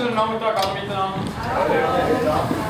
organisiert. Überhaupt